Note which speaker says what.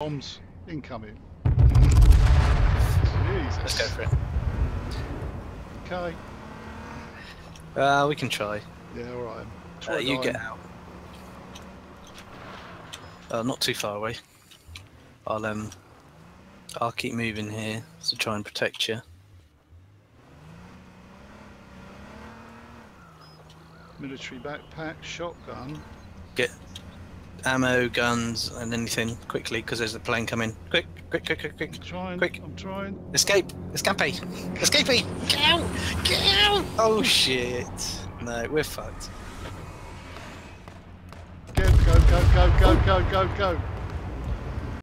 Speaker 1: Bombs incoming.
Speaker 2: Let's go for it.
Speaker 1: Okay.
Speaker 2: Uh, we can try.
Speaker 1: Yeah, all right.
Speaker 2: Uh, you
Speaker 1: nine.
Speaker 2: get out. Uh, not too far away. I'll um, I'll keep moving here to try and protect you.
Speaker 1: military backpack, shotgun.
Speaker 2: Get ammo, guns, and anything quickly because there's a plane coming. Quick, quick, quick, quick, quick!
Speaker 1: I'm trying.
Speaker 2: Quick.
Speaker 1: I'm trying.
Speaker 2: Escape! Escape! Escape! Get out! Get out! Oh shit! No, we're fucked.
Speaker 1: Go, go, go, go, go, go, go, go.